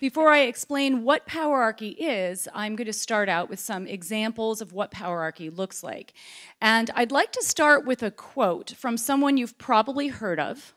Before I explain what powerarchy is, I'm going to start out with some examples of what powerarchy looks like. And I'd like to start with a quote from someone you've probably heard of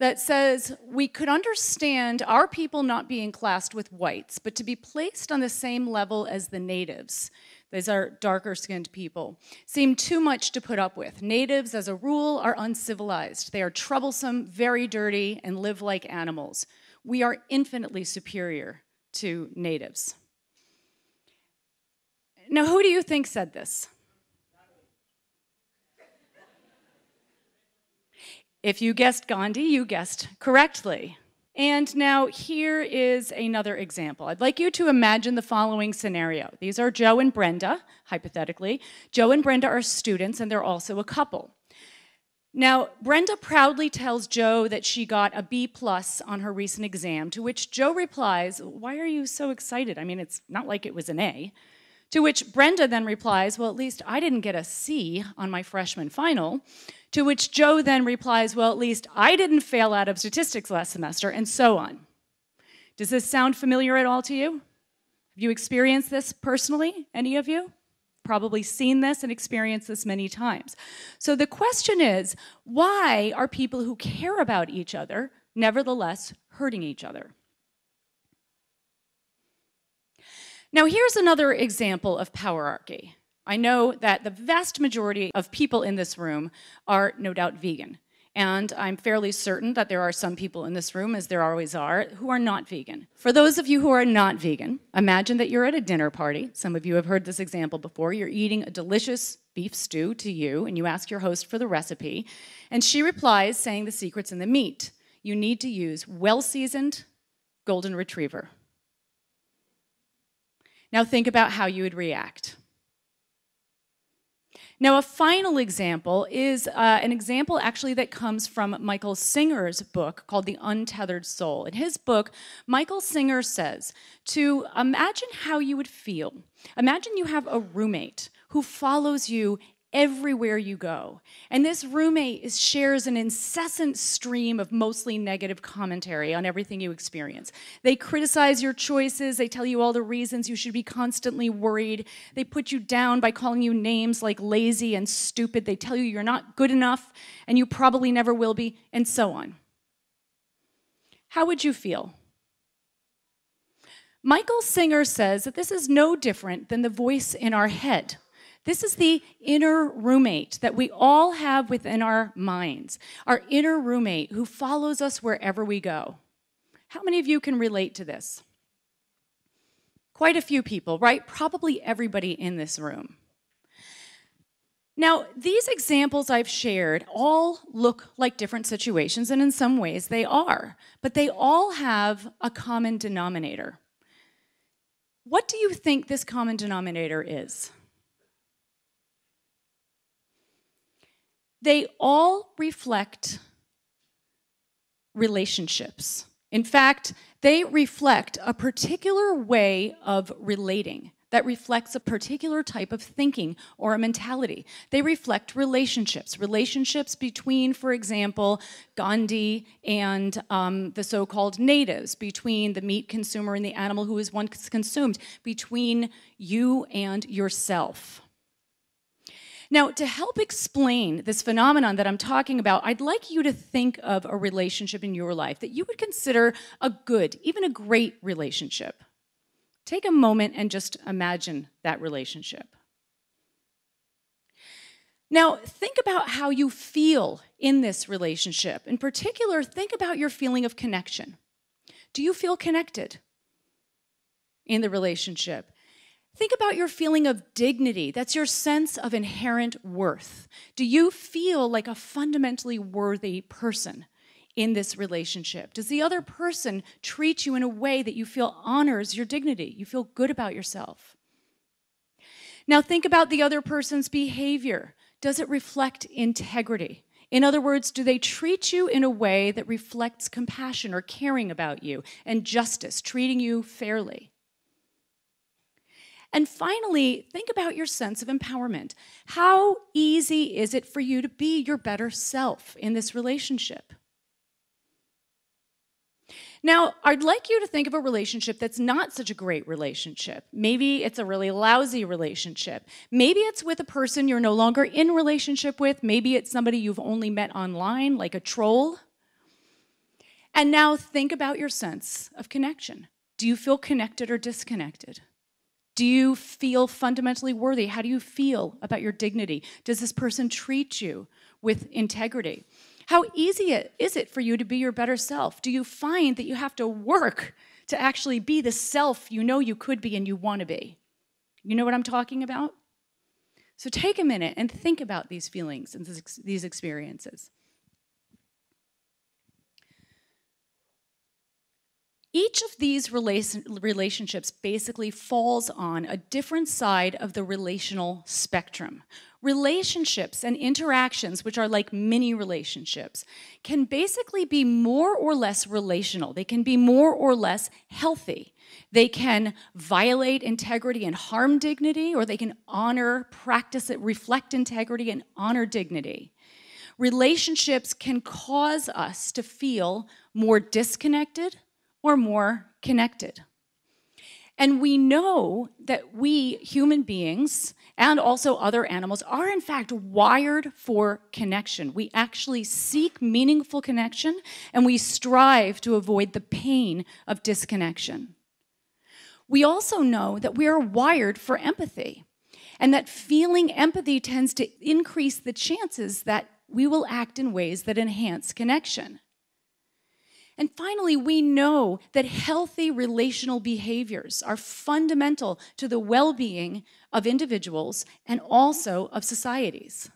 that says, We could understand our people not being classed with whites, but to be placed on the same level as the natives. These are darker skinned people. Seem too much to put up with. Natives, as a rule, are uncivilized. They are troublesome, very dirty, and live like animals we are infinitely superior to natives. Now, who do you think said this? If you guessed Gandhi, you guessed correctly. And now here is another example. I'd like you to imagine the following scenario. These are Joe and Brenda, hypothetically. Joe and Brenda are students, and they're also a couple. Now, Brenda proudly tells Joe that she got a B plus on her recent exam, to which Joe replies, Why are you so excited? I mean, it's not like it was an A. To which Brenda then replies, Well, at least I didn't get a C on my freshman final. To which Joe then replies, Well, at least I didn't fail out of statistics last semester, and so on. Does this sound familiar at all to you? Have you experienced this personally, any of you? Probably seen this and experienced this many times. So the question is why are people who care about each other nevertheless hurting each other? Now, here's another example of powerarchy. I know that the vast majority of people in this room are no doubt vegan. And I'm fairly certain that there are some people in this room, as there always are, who are not vegan. For those of you who are not vegan, imagine that you're at a dinner party. Some of you have heard this example before. You're eating a delicious beef stew to you, and you ask your host for the recipe. And she replies, saying the secret's in the meat. You need to use well seasoned golden retriever. Now think about how you would react. Now, a final example is uh, an example actually that comes from Michael Singer's book called The Untethered Soul. In his book, Michael Singer says to imagine how you would feel. Imagine you have a roommate who follows you everywhere you go. And this roommate is, shares an incessant stream of mostly negative commentary on everything you experience. They criticize your choices, they tell you all the reasons you should be constantly worried. They put you down by calling you names like lazy and stupid. They tell you you're not good enough and you probably never will be, and so on. How would you feel? Michael Singer says that this is no different than the voice in our head this is the inner roommate that we all have within our minds, our inner roommate who follows us wherever we go. How many of you can relate to this? Quite a few people, right? Probably everybody in this room. Now, these examples I've shared all look like different situations, and in some ways they are, but they all have a common denominator. What do you think this common denominator is? They all reflect relationships. In fact, they reflect a particular way of relating that reflects a particular type of thinking or a mentality. They reflect relationships, relationships between, for example, Gandhi and um, the so called natives, between the meat consumer and the animal who is once consumed, between you and yourself. Now, to help explain this phenomenon that I'm talking about, I'd like you to think of a relationship in your life that you would consider a good, even a great relationship. Take a moment and just imagine that relationship. Now, think about how you feel in this relationship. In particular, think about your feeling of connection. Do you feel connected in the relationship? Think about your feeling of dignity. That's your sense of inherent worth. Do you feel like a fundamentally worthy person in this relationship? Does the other person treat you in a way that you feel honors your dignity? You feel good about yourself? Now, think about the other person's behavior. Does it reflect integrity? In other words, do they treat you in a way that reflects compassion or caring about you and justice, treating you fairly? And finally, think about your sense of empowerment. How easy is it for you to be your better self in this relationship? Now, I'd like you to think of a relationship that's not such a great relationship. Maybe it's a really lousy relationship. Maybe it's with a person you're no longer in relationship with. Maybe it's somebody you've only met online, like a troll. And now think about your sense of connection. Do you feel connected or disconnected? Do you feel fundamentally worthy? How do you feel about your dignity? Does this person treat you with integrity? How easy is it for you to be your better self? Do you find that you have to work to actually be the self you know you could be and you want to be? You know what I'm talking about? So take a minute and think about these feelings and these experiences. Each of these relationships basically falls on a different side of the relational spectrum. Relationships and interactions, which are like mini relationships, can basically be more or less relational. They can be more or less healthy. They can violate integrity and harm dignity, or they can honor, practice it, reflect integrity and honor dignity. Relationships can cause us to feel more disconnected, or more connected. And we know that we human beings and also other animals are in fact wired for connection. We actually seek meaningful connection and we strive to avoid the pain of disconnection. We also know that we are wired for empathy and that feeling empathy tends to increase the chances that we will act in ways that enhance connection. And finally, we know that healthy relational behaviors are fundamental to the well being of individuals and also of societies.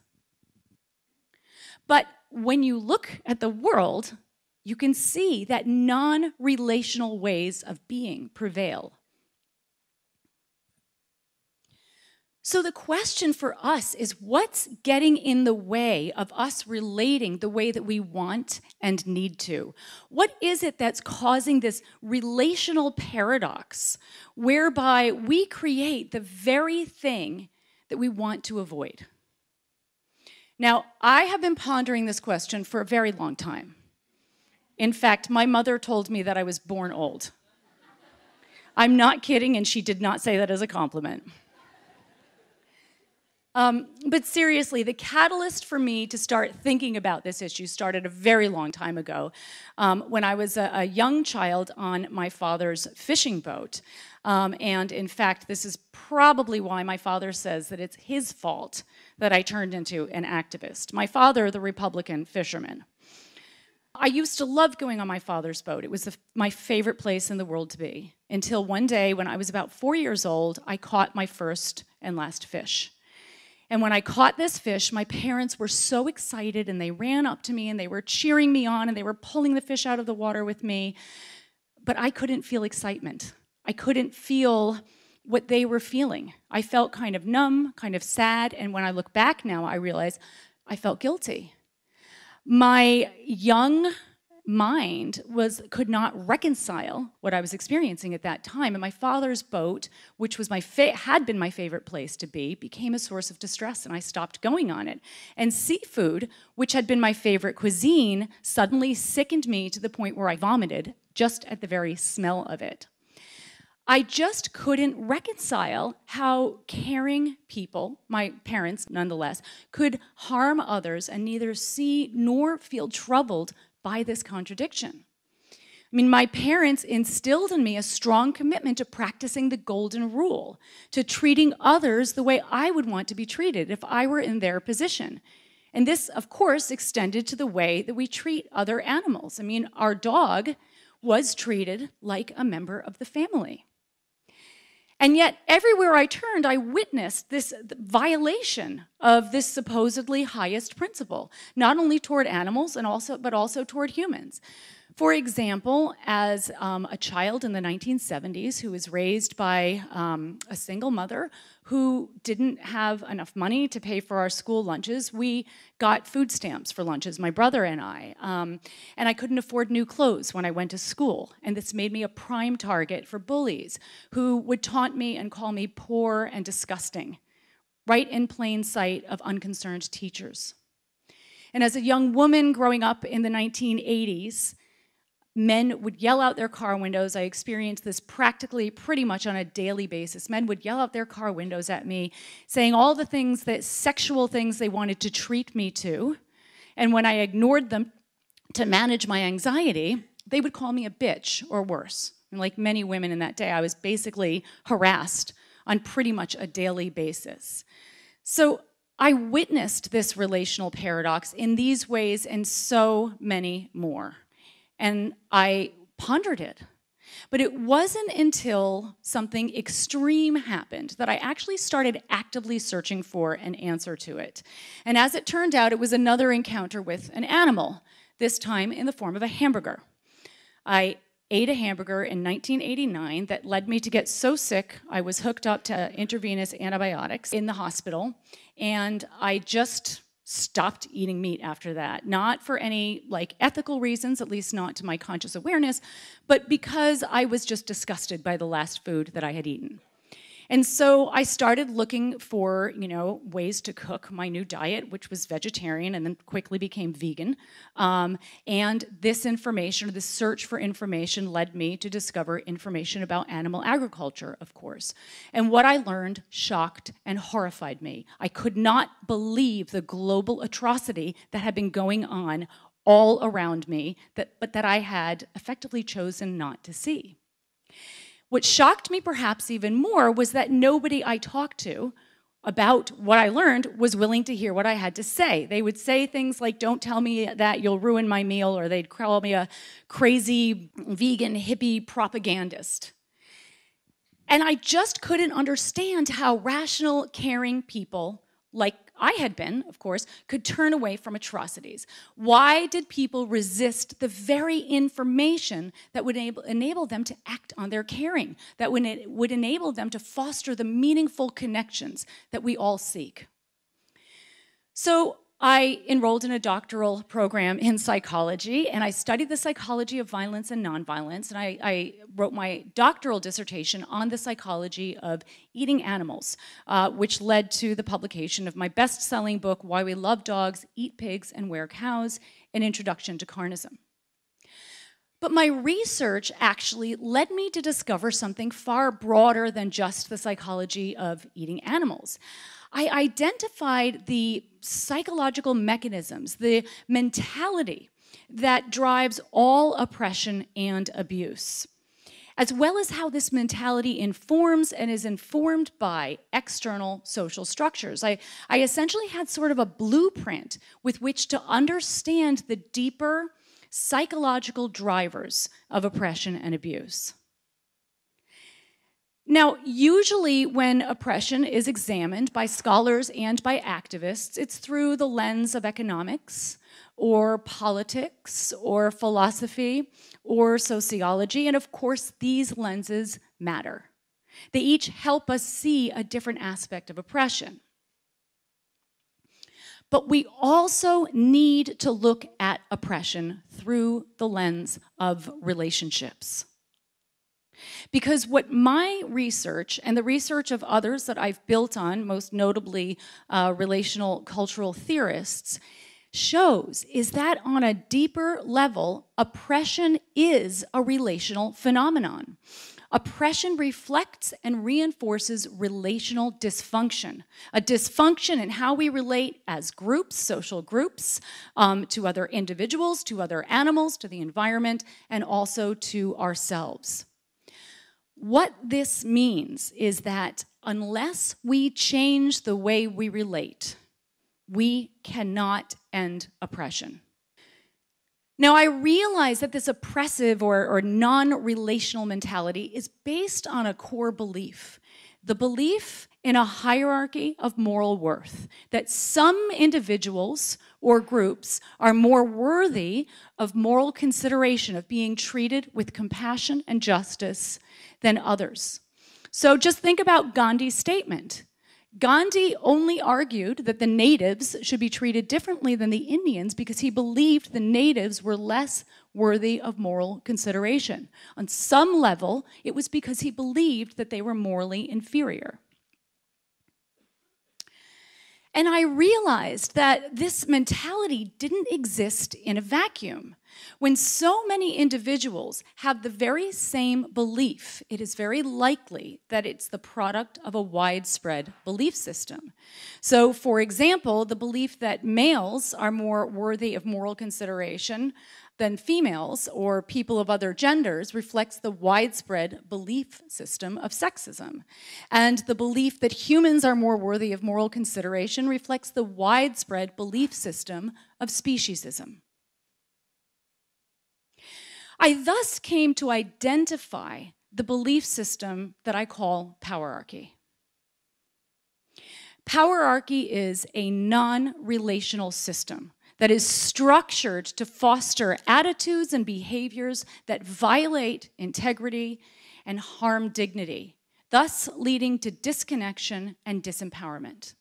But when you look at the world, you can see that non relational ways of being prevail. So the question for us is what's getting in the way of us relating the way that we want and need to? What is it that's causing this relational paradox whereby we create the very thing that we want to avoid? Now, I have been pondering this question for a very long time. In fact, my mother told me that I was born old. I'm not kidding, and she did not say that as a compliment. Um, but seriously, the catalyst for me to start thinking about this issue started a very long time ago um, when I was a, a, young child on my father's fishing boat. Um, and in fact, this is probably why my father says that it's his fault that I turned into an activist. My father, the Republican fisherman. I used to love going on my father's boat. It was the, my favorite place in the world to be. Until one day, when I was about four years old, I caught my first and last fish. And when I caught this fish, my parents were so excited and they ran up to me and they were cheering me on and they were pulling the fish out of the water with me. But I couldn't feel excitement. I couldn't feel what they were feeling. I felt kind of numb, kind of sad. And when I look back now, I realize I felt guilty. My young mind was could not reconcile what I was experiencing at that time. And my father's boat, which was my had been my favorite place to be, became a source of distress, and I stopped going on it. And seafood, which had been my favorite cuisine, suddenly sickened me to the point where I vomited just at the very smell of it. I just couldn't reconcile how caring people, my parents nonetheless, could harm others and neither see nor feel troubled by this contradiction. I mean, my parents instilled in me a strong commitment to practicing the golden rule, to treating others the way I would want to be treated if I were in their position. And this, of course, extended to the way that we treat other animals. I mean, our dog was treated like a member of the family. And yet, everywhere I turned, I witnessed this violation of this supposedly highest principle, not only toward animals and also, but also toward humans. For example, as um, a child in the 1970s who was raised by um, a single mother who didn't have enough money to pay for our school lunches, we got food stamps for lunches, my brother and I. Um, and I couldn't afford new clothes when I went to school. And this made me a prime target for bullies who would taunt me and call me poor and disgusting, right in plain sight of unconcerned teachers. And as a young woman growing up in the 1980s, men would yell out their car windows. I experienced this practically pretty much on a daily basis. Men would yell out their car windows at me, saying all the things that sexual things they wanted to treat me to. And when I ignored them to manage my anxiety, they would call me a bitch or worse. And like many women in that day, I was basically harassed on pretty much a daily basis. So I witnessed this relational paradox in these ways and so many more. And I pondered it. But it wasn't until something extreme happened that I actually started actively searching for an answer to it. And as it turned out, it was another encounter with an animal, this time in the form of a hamburger. I ate a hamburger in 1989 that led me to get so sick I was hooked up to intravenous antibiotics in the hospital and I just stopped eating meat after that. Not for any like ethical reasons at least not to my conscious awareness but because I was just disgusted by the last food that I had eaten and so I started looking for, you know, ways to cook my new diet, which was vegetarian and then quickly became vegan. Um, and this information, or this search for information led me to discover information about animal agriculture, of course. And what I learned shocked and horrified me. I could not believe the global atrocity that had been going on all around me, that, but that I had effectively chosen not to see. What shocked me perhaps even more was that nobody I talked to about what I learned was willing to hear what I had to say. They would say things like, Don't tell me that you'll ruin my meal, or they'd call me a crazy vegan hippie propagandist. And I just couldn't understand how rational, caring people like I had been, of course, could turn away from atrocities. Why did people resist the very information that would enable, enable them to act on their caring, that would, it would enable them to foster the meaningful connections that we all seek? So I enrolled in a doctoral program in psychology, and I studied the psychology of violence and nonviolence, and I, I wrote my doctoral dissertation on the psychology of eating animals, uh, which led to the publication of my best-selling book, Why We Love Dogs, Eat Pigs, and Wear Cows, An Introduction to Carnism. But my research actually led me to discover something far broader than just the psychology of eating animals. I identified the psychological mechanisms, the mentality that drives all oppression and abuse, as well as how this mentality informs and is informed by external social structures. I, I essentially had sort of a blueprint with which to understand the deeper psychological drivers of oppression and abuse. Now, usually when oppression is examined by scholars and by activists, it's through the lens of economics or politics or philosophy or sociology. And of course, these lenses matter. They each help us see a different aspect of oppression. But we also need to look at oppression through the lens of relationships. Because what my research and the research of others that I've built on, most notably uh, relational cultural theorists, shows is that on a deeper level, oppression is a relational phenomenon. Oppression reflects and reinforces relational dysfunction, a dysfunction in how we relate as groups, social groups, um, to other individuals, to other animals, to the environment, and also to ourselves. What this means is that unless we change the way we relate, we cannot end oppression. Now, I realize that this oppressive or, or non relational mentality is based on a core belief the belief in a hierarchy of moral worth, that some individuals or groups are more worthy of moral consideration, of being treated with compassion and justice than others. So just think about Gandhi's statement. Gandhi only argued that the natives should be treated differently than the Indians because he believed the natives were less worthy of moral consideration. On some level, it was because he believed that they were morally inferior. And I realized that this mentality didn't exist in a vacuum. When so many individuals have the very same belief, it is very likely that it's the product of a widespread belief system. So, for example, the belief that males are more worthy of moral consideration than females or people of other genders reflects the widespread belief system of sexism. And the belief that humans are more worthy of moral consideration reflects the widespread belief system of speciesism. I thus came to identify the belief system that I call powerarchy. Powerarchy is a non relational system that is structured to foster attitudes and behaviors that violate integrity and harm dignity, thus leading to disconnection and disempowerment.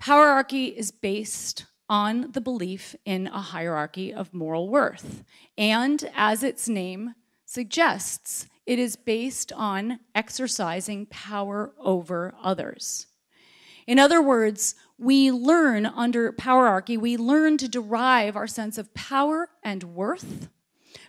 Powerarchy is based on the belief in a hierarchy of moral worth. And as its name suggests, it is based on exercising power over others. In other words, we learn under powerarchy, we learn to derive our sense of power and worth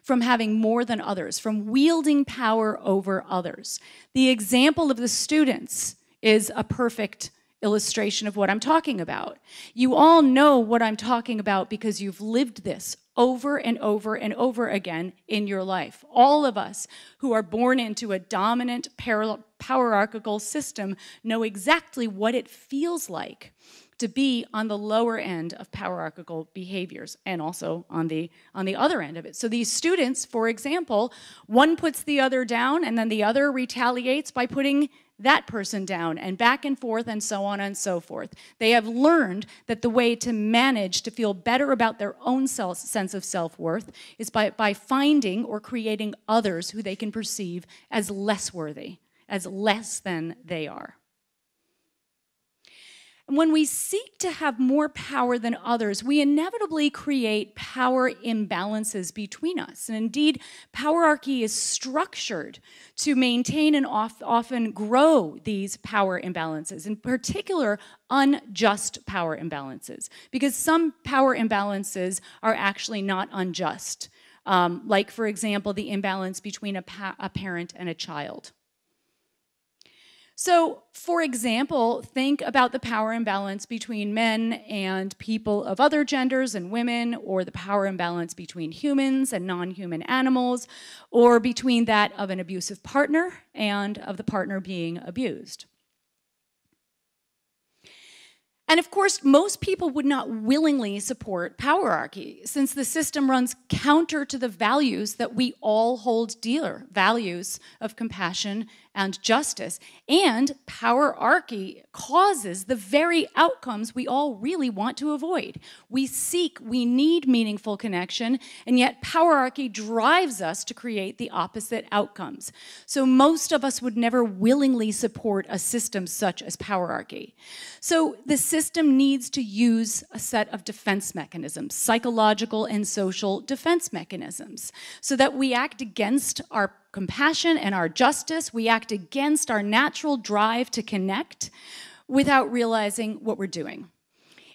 from having more than others, from wielding power over others. The example of the students is a perfect illustration of what I'm talking about. You all know what I'm talking about because you've lived this over and over and over again in your life. All of us who are born into a dominant powerarchical system know exactly what it feels like to be on the lower end of powerarchical behaviors and also on the on the other end of it. So these students, for example, one puts the other down and then the other retaliates by putting that person down and back and forth and so on and so forth. They have learned that the way to manage to feel better about their own self, sense of self-worth is by, by finding or creating others who they can perceive as less worthy, as less than they are. When we seek to have more power than others, we inevitably create power imbalances between us. And indeed, powerarchy is structured to maintain and often grow these power imbalances, in particular, unjust power imbalances, because some power imbalances are actually not unjust. Um, like, for example, the imbalance between a, a parent and a child. So, for example, think about the power imbalance between men and people of other genders and women, or the power imbalance between humans and non human animals, or between that of an abusive partner and of the partner being abused. And of course, most people would not willingly support powerarchy since the system runs counter to the values that we all hold dear values of compassion and justice. And powerarchy causes the very outcomes we all really want to avoid. We seek, we need meaningful connection, and yet powerarchy drives us to create the opposite outcomes. So most of us would never willingly support a system such as powerarchy. So the system needs to use a set of defense mechanisms, psychological and social defense mechanisms, so that we act against our compassion and our justice. We act against our natural drive to connect without realizing what we're doing.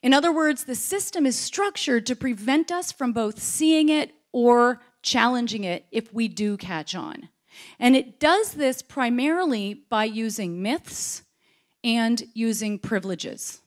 In other words, the system is structured to prevent us from both seeing it or challenging it if we do catch on. And it does this primarily by using myths and using privileges.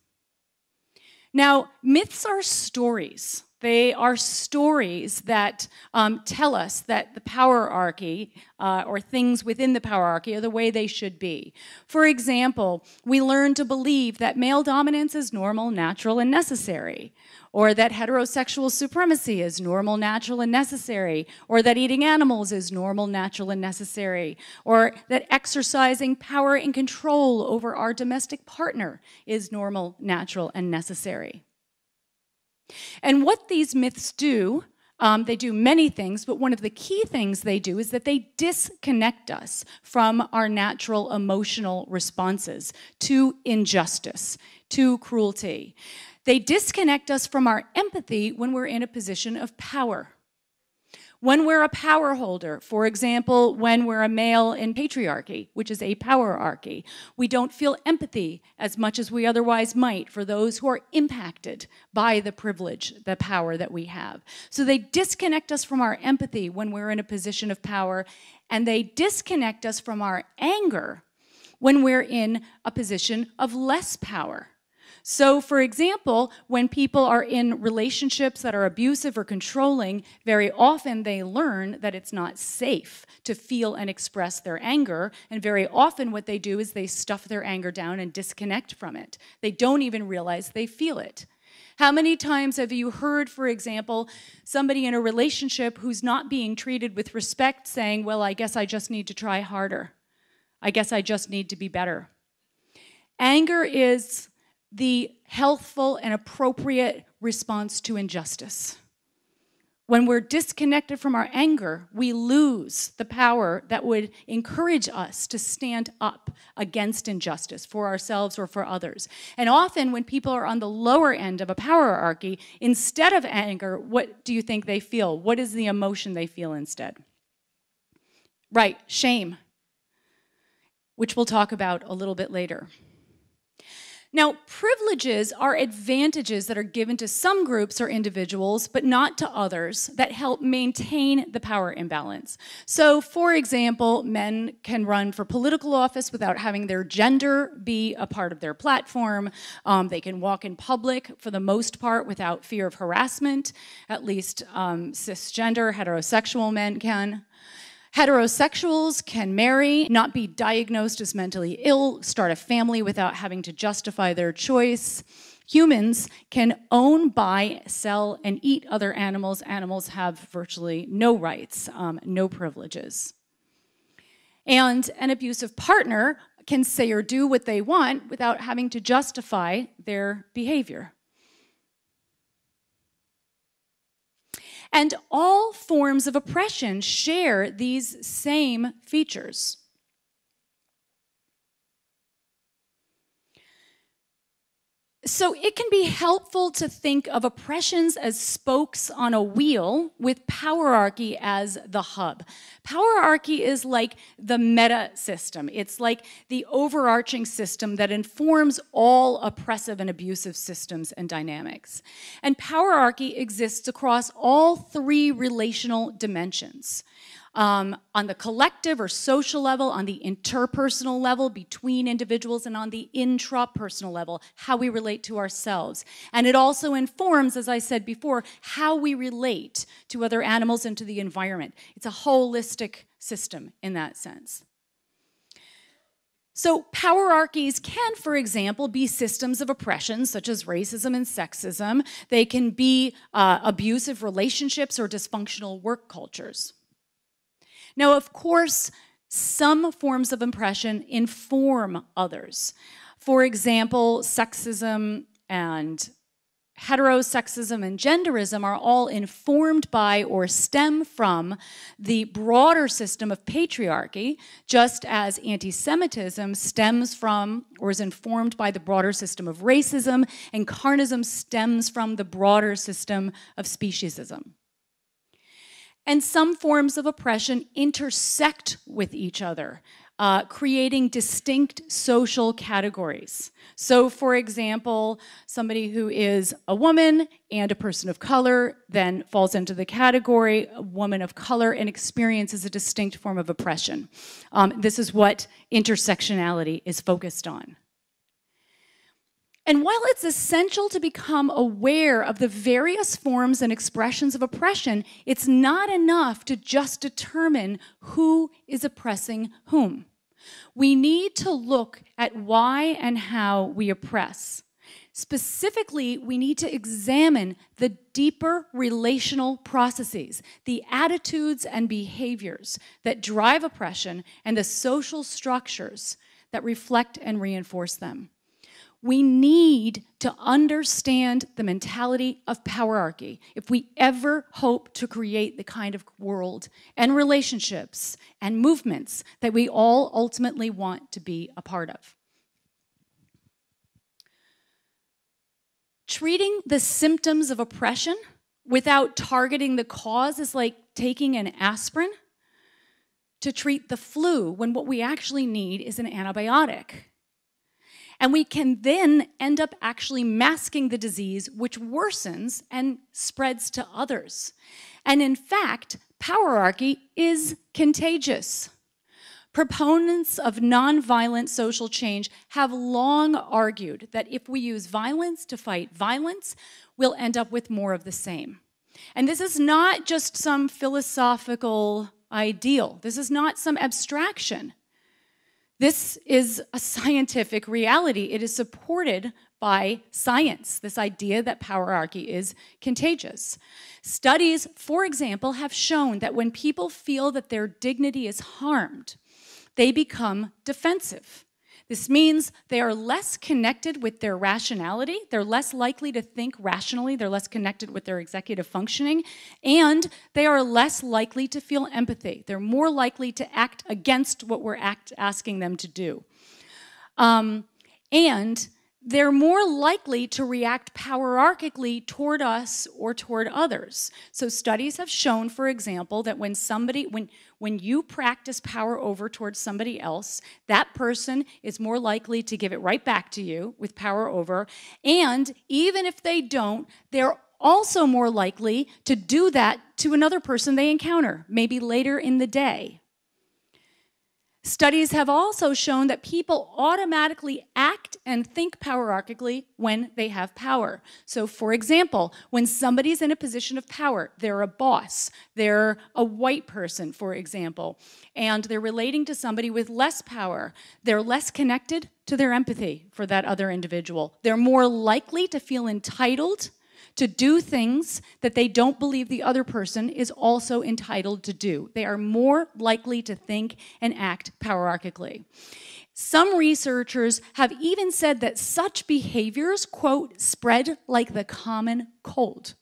Now, myths are stories. They are stories that um, tell us that the powerarchy uh, or things within the powerarchy are the way they should be. For example, we learn to believe that male dominance is normal, natural, and necessary, or that heterosexual supremacy is normal, natural, and necessary, or that eating animals is normal, natural, and necessary, or that exercising power and control over our domestic partner is normal, natural, and necessary. And what these myths do, um, they do many things, but one of the key things they do is that they disconnect us from our natural emotional responses to injustice, to cruelty. They disconnect us from our empathy when we're in a position of power. When we're a power holder, for example, when we're a male in patriarchy, which is a powerarchy, we don't feel empathy as much as we otherwise might for those who are impacted by the privilege, the power that we have. So they disconnect us from our empathy when we're in a position of power, and they disconnect us from our anger when we're in a position of less power. So, for example, when people are in relationships that are abusive or controlling, very often they learn that it's not safe to feel and express their anger. And very often, what they do is they stuff their anger down and disconnect from it. They don't even realize they feel it. How many times have you heard, for example, somebody in a relationship who's not being treated with respect saying, Well, I guess I just need to try harder. I guess I just need to be better. Anger is the healthful and appropriate response to injustice. When we're disconnected from our anger, we lose the power that would encourage us to stand up against injustice for ourselves or for others. And often, when people are on the lower end of a power hierarchy, instead of anger, what do you think they feel? What is the emotion they feel instead? Right, shame, which we'll talk about a little bit later. Now, privileges are advantages that are given to some groups or individuals, but not to others, that help maintain the power imbalance. So, for example, men can run for political office without having their gender be a part of their platform. Um, they can walk in public, for the most part, without fear of harassment. At least um, cisgender, heterosexual men can. Heterosexuals can marry, not be diagnosed as mentally ill, start a family without having to justify their choice. Humans can own, buy, sell, and eat other animals. Animals have virtually no rights, um, no privileges. And an abusive partner can say or do what they want without having to justify their behavior. And all forms of oppression share these same features. So it can be helpful to think of oppressions as spokes on a wheel with powerarchy as the hub. Powerarchy is like the meta system. It's like the overarching system that informs all oppressive and abusive systems and dynamics. And powerarchy exists across all three relational dimensions um, on the collective or social level, on the interpersonal level between individuals, and on the intrapersonal level, how we relate to ourselves. And it also informs, as I said before, how we relate to other animals and to the environment. It's a holistic system in that sense. So, powerarchies can, for example, be systems of oppression, such as racism and sexism. They can be uh, abusive relationships or dysfunctional work cultures. Now, of course, some forms of oppression inform others. For example, sexism and heterosexism and genderism are all informed by or stem from the broader system of patriarchy, just as anti Semitism stems from or is informed by the broader system of racism, and carnism stems from the broader system of speciesism. And some forms of oppression intersect with each other, uh, creating distinct social categories. So, for example, somebody who is a woman and a person of color then falls into the category a woman of color and experiences a distinct form of oppression. Um, this is what intersectionality is focused on. And while it's essential to become aware of the various forms and expressions of oppression, it's not enough to just determine who is oppressing whom. We need to look at why and how we oppress. Specifically, we need to examine the deeper relational processes, the attitudes and behaviors that drive oppression, and the social structures that reflect and reinforce them. We need to understand the mentality of powerarchy if we ever hope to create the kind of world and relationships and movements that we all ultimately want to be a part of. Treating the symptoms of oppression without targeting the cause is like taking an aspirin to treat the flu when what we actually need is an antibiotic. And we can then end up actually masking the disease, which worsens and spreads to others. And in fact, powerarchy is contagious. Proponents of nonviolent social change have long argued that if we use violence to fight violence, we'll end up with more of the same. And this is not just some philosophical ideal, this is not some abstraction. This is a scientific reality. It is supported by science, this idea that powerarchy is contagious. Studies, for example, have shown that when people feel that their dignity is harmed, they become defensive. This means they are less connected with their rationality, they're less likely to think rationally, they're less connected with their executive functioning, and they are less likely to feel empathy. They're more likely to act against what we're act asking them to do. Um, and they're more likely to react powerarchically toward us or toward others. So studies have shown, for example, that when somebody, when, when you practice power over towards somebody else, that person is more likely to give it right back to you with power over. And even if they don't, they're also more likely to do that to another person they encounter, maybe later in the day. Studies have also shown that people automatically act and think powerarchically when they have power. So, for example, when somebody's in a position of power, they're a boss, they're a white person, for example, and they're relating to somebody with less power, they're less connected to their empathy for that other individual. They're more likely to feel entitled to do things that they don't believe the other person is also entitled to do. They are more likely to think and act powerarchically. Some researchers have even said that such behaviors, quote, spread like the common cold.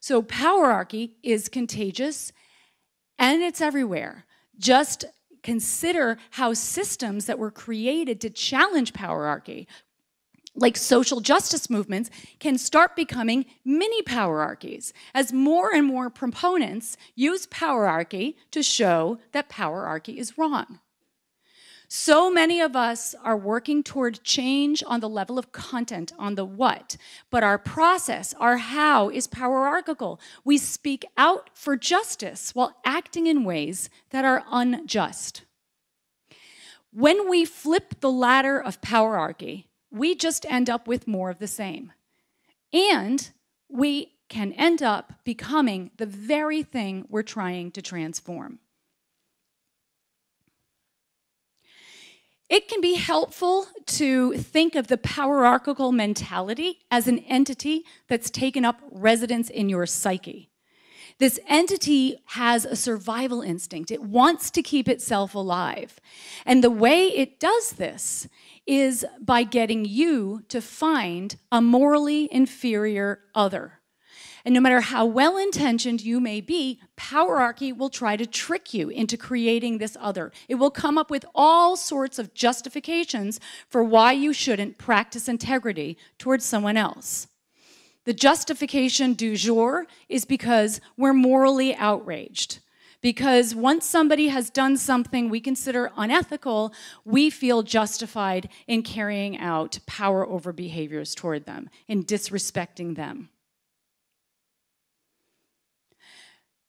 So powerarchy is contagious and it's everywhere. Just consider how systems that were created to challenge powerarchy like social justice movements can start becoming mini powerarchies as more and more proponents use powerarchy to show that powerarchy is wrong. So many of us are working toward change on the level of content, on the what, but our process, our how, is powerarchical. We speak out for justice while acting in ways that are unjust. When we flip the ladder of powerarchy, we just end up with more of the same. And we can end up becoming the very thing we're trying to transform. It can be helpful to think of the powerarchical mentality as an entity that's taken up residence in your psyche. This entity has a survival instinct. It wants to keep itself alive. And the way it does this is by getting you to find a morally inferior other. And no matter how well intentioned you may be, powerarchy will try to trick you into creating this other. It will come up with all sorts of justifications for why you shouldn't practice integrity towards someone else. The justification du jour is because we're morally outraged. Because once somebody has done something we consider unethical, we feel justified in carrying out power over behaviors toward them, in disrespecting them.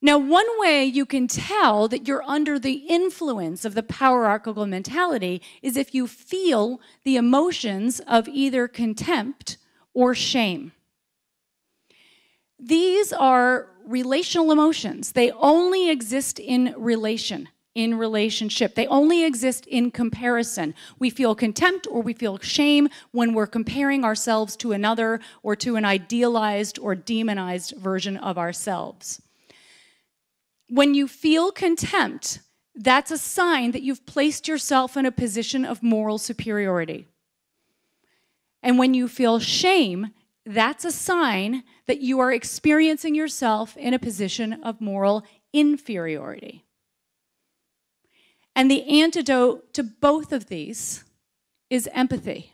Now, one way you can tell that you're under the influence of the powerarchical mentality is if you feel the emotions of either contempt or shame. These are relational emotions. They only exist in relation, in relationship. They only exist in comparison. We feel contempt or we feel shame when we're comparing ourselves to another or to an idealized or demonized version of ourselves. When you feel contempt, that's a sign that you've placed yourself in a position of moral superiority. And when you feel shame, that's a sign that you are experiencing yourself in a position of moral inferiority. And the antidote to both of these is empathy.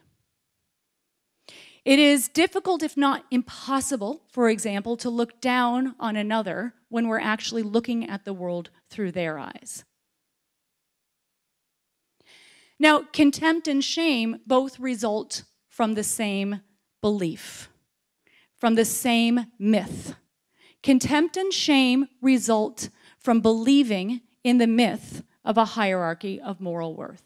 It is difficult, if not impossible, for example, to look down on another when we're actually looking at the world through their eyes. Now, contempt and shame both result from the same belief, from the same myth. Contempt and shame result from believing in the myth of a hierarchy of moral worth.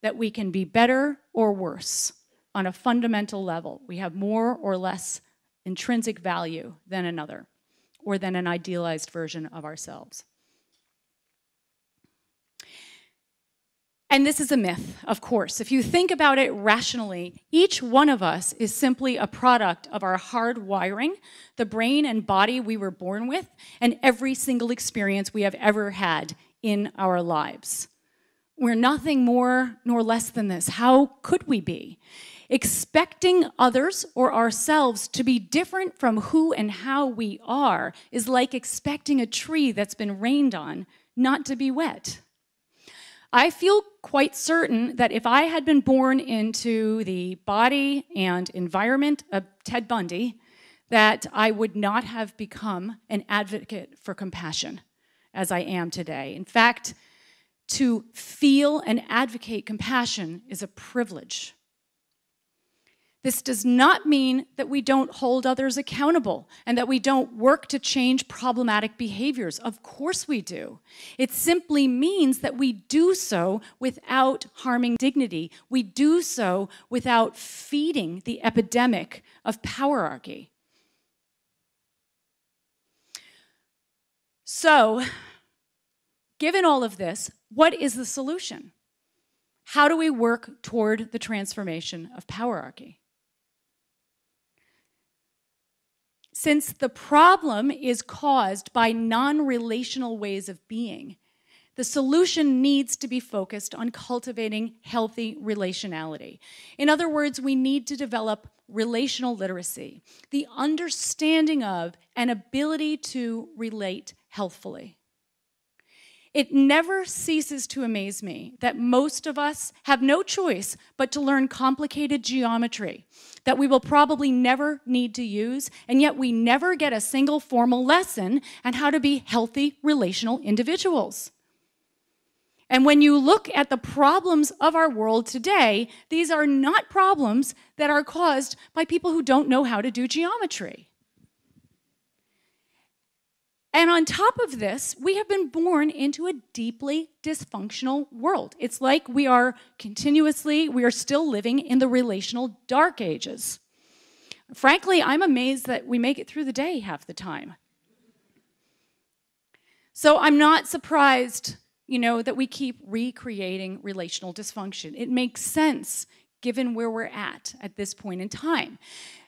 That we can be better or worse on a fundamental level. We have more or less intrinsic value than another, or than an idealized version of ourselves. And this is a myth, of course. If you think about it rationally, each one of us is simply a product of our hard wiring, the brain and body we were born with, and every single experience we have ever had in our lives. We're nothing more nor less than this. How could we be? Expecting others or ourselves to be different from who and how we are is like expecting a tree that's been rained on not to be wet. I feel quite certain that if I had been born into the body and environment of Ted Bundy, that I would not have become an advocate for compassion as I am today. In fact, to feel and advocate compassion is a privilege. This does not mean that we don't hold others accountable and that we don't work to change problematic behaviors. Of course we do. It simply means that we do so without harming dignity. We do so without feeding the epidemic of powerarchy. So, given all of this, what is the solution? How do we work toward the transformation of powerarchy? Since the problem is caused by non relational ways of being, the solution needs to be focused on cultivating healthy relationality. In other words, we need to develop relational literacy, the understanding of and ability to relate healthfully. It never ceases to amaze me that most of us have no choice but to learn complicated geometry that we will probably never need to use, and yet we never get a single formal lesson on how to be healthy relational individuals. And when you look at the problems of our world today, these are not problems that are caused by people who don't know how to do geometry. And on top of this, we have been born into a deeply dysfunctional world. It's like we are continuously, we are still living in the relational dark ages. Frankly, I'm amazed that we make it through the day half the time. So I'm not surprised, you know, that we keep recreating relational dysfunction. It makes sense given where we're at at this point in time.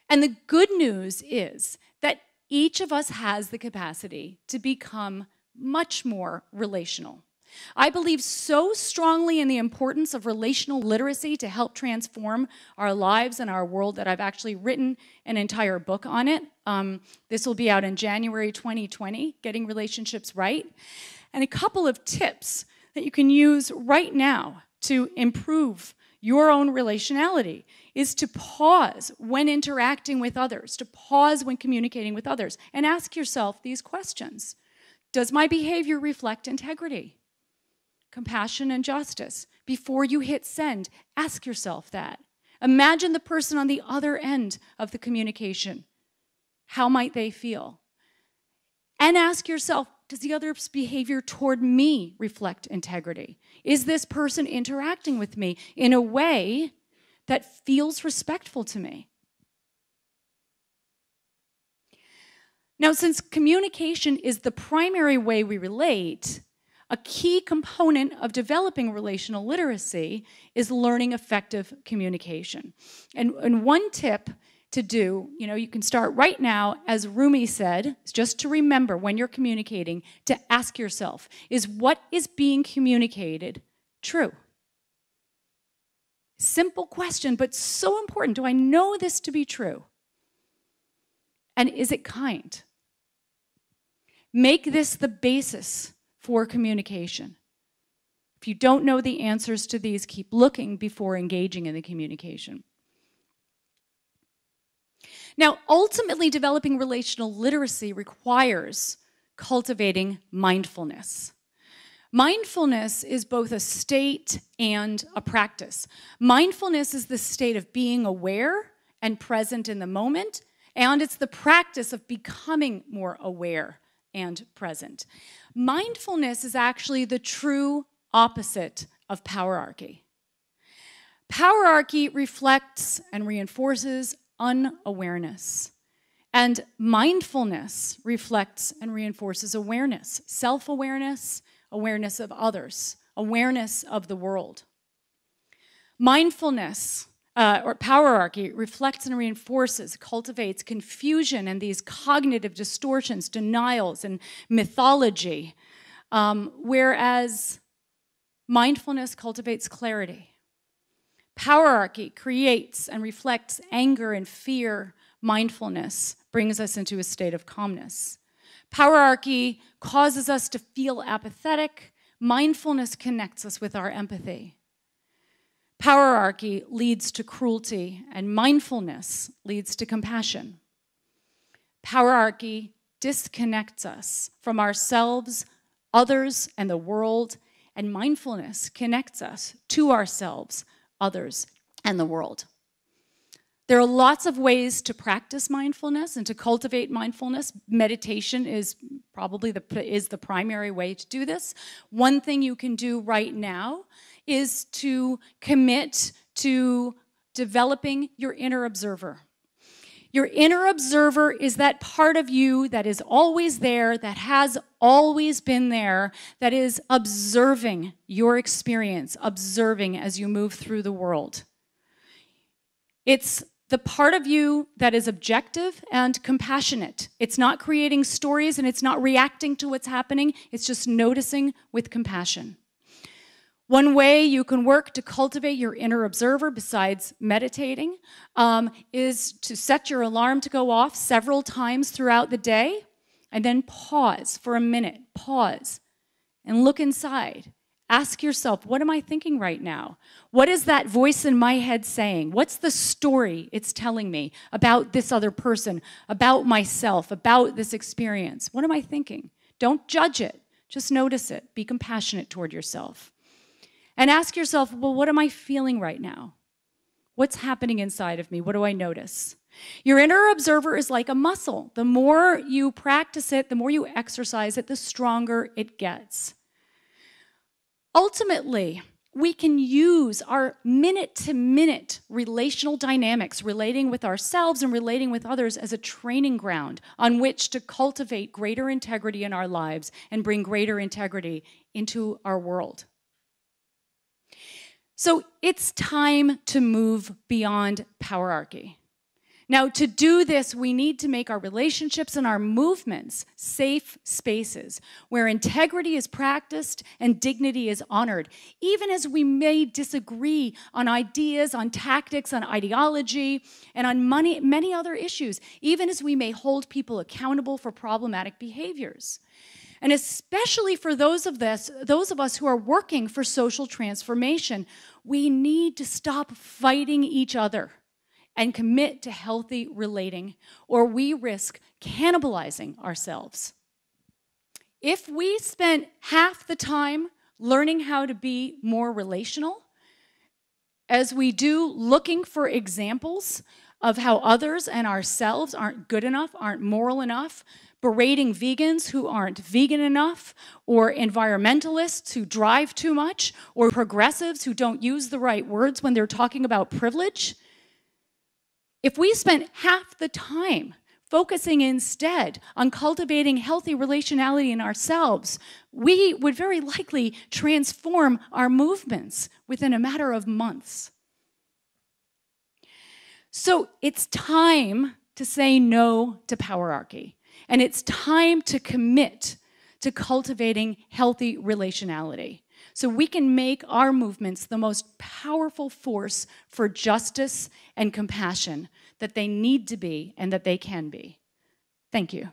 And the good news is that each of us has the capacity to become much more relational. I believe so strongly in the importance of relational literacy to help transform our lives and our world that I've actually written an entire book on it. Um, this will be out in January 2020, Getting Relationships Right. And a couple of tips that you can use right now to improve your own relationality is to pause when interacting with others, to pause when communicating with others, and ask yourself these questions Does my behavior reflect integrity, compassion, and justice? Before you hit send, ask yourself that. Imagine the person on the other end of the communication. How might they feel? And ask yourself, does the other's behavior toward me reflect integrity? Is this person interacting with me in a way that feels respectful to me? Now, since communication is the primary way we relate, a key component of developing relational literacy is learning effective communication. And, and one tip to do. You know, you can start right now, as Rumi said, just to remember when you're communicating, to ask yourself is what is being communicated true? Simple question, but so important. Do I know this to be true? And is it kind? Make this the basis for communication. If you don't know the answers to these, keep looking before engaging in the communication. Now, ultimately, developing relational literacy requires cultivating mindfulness. Mindfulness is both a state and a practice. Mindfulness is the state of being aware and present in the moment, and it's the practice of becoming more aware and present. Mindfulness is actually the true opposite of powerarchy. Powerarchy reflects and reinforces unawareness. And mindfulness reflects and reinforces awareness, self awareness, awareness of others, awareness of the world. Mindfulness uh, or powerarchy reflects and reinforces, cultivates confusion and these cognitive distortions, denials, and mythology, um, whereas mindfulness cultivates clarity. Powerarchy creates and reflects anger and fear. Mindfulness brings us into a state of calmness. Powerarchy causes us to feel apathetic. Mindfulness connects us with our empathy. Powerarchy leads to cruelty, and mindfulness leads to compassion. Powerarchy disconnects us from ourselves, others, and the world, and mindfulness connects us to ourselves, others, and the world. There are lots of ways to practice mindfulness and to cultivate mindfulness. Meditation is probably the, is the primary way to do this. One thing you can do right now is to commit to developing your inner observer. Your inner observer is that part of you that is always there, that has always been there, that is observing your experience, observing as you move through the world. It's the part of you that is objective and compassionate. It's not creating stories and it's not reacting to what's happening, it's just noticing with compassion. One way you can work to cultivate your inner observer, besides meditating, um, is to set your alarm to go off several times throughout the day and then pause for a minute, pause, and look inside Ask yourself, what am I thinking right now? What is that voice in my head saying? What's the story it's telling me about this other person, about myself, about this experience? What am I thinking? Don't judge it, just notice it. Be compassionate toward yourself. And ask yourself, well, what am I feeling right now? What's happening inside of me? What do I notice? Your inner observer is like a muscle. The more you practice it, the more you exercise it, the stronger it gets. Ultimately, we can use our minute to minute relational dynamics, relating with ourselves and relating with others, as a training ground on which to cultivate greater integrity in our lives and bring greater integrity into our world. So it's time to move beyond powerarchy. Now, to do this, we need to make our relationships and our movements safe spaces where integrity is practiced and dignity is honored, even as we may disagree on ideas, on tactics, on ideology, and on money, many other issues, even as we may hold people accountable for problematic behaviors. And especially for those of this, those of us who are working for social transformation, we need to stop fighting each other and commit to healthy relating, or we risk cannibalizing ourselves. If we spent half the time learning how to be more relational, as we do looking for examples of how others and ourselves aren't good enough, aren't moral enough, berating vegans who aren't vegan enough, or environmentalists who drive too much, or progressives who don't use the right words when they're talking about privilege, if we spent half the time focusing instead on cultivating healthy relationality in ourselves, we would very likely transform our movements within a matter of months. So it's time to say no to powerarchy, and it's time to commit to cultivating healthy relationality so we can make our movements the most powerful force for justice and compassion that they need to be and that they can be. Thank you.